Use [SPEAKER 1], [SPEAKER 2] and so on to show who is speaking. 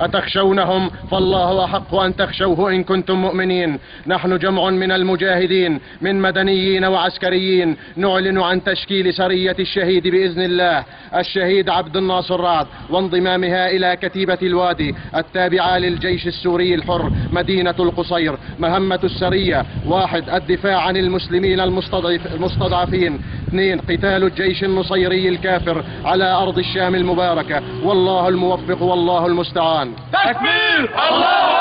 [SPEAKER 1] أتخشونهم؟ فالله أحق أن تخشوه إن كنتم مؤمنين. نحن جمع من المجاهدين من مدنيين وعسكريين. نعلن عن تشكيل سرية الشهيد بإذن الله الشهيد عبد الناصر رعد وانضمامها إلى كتيبة الوادي التابعة للجيش السوري الحر مدينة القصير مهمة السرية. واحد الدفاع عن المسلمين المستضعف المستضعفين. اثنين قتال الجيش النصيري الكافر على أرض الشام المباركة. والله الموفق والله المستعان.
[SPEAKER 2] تكبير الله